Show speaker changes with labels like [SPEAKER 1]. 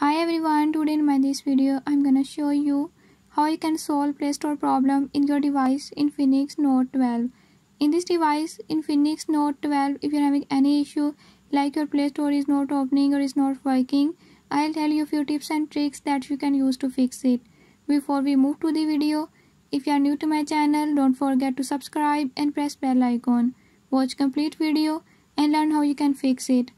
[SPEAKER 1] Hi everyone, today in my this video I'm gonna show you how you can solve Play Store problem in your device Infinix Note 12. In this device Infinix Note 12 if you're having any issue like your Play Store is not opening or is not working I'll tell you a few tips and tricks that you can use to fix it. Before we move to the video, if you are new to my channel don't forget to subscribe and press bell icon. Watch complete video and learn how you can fix it.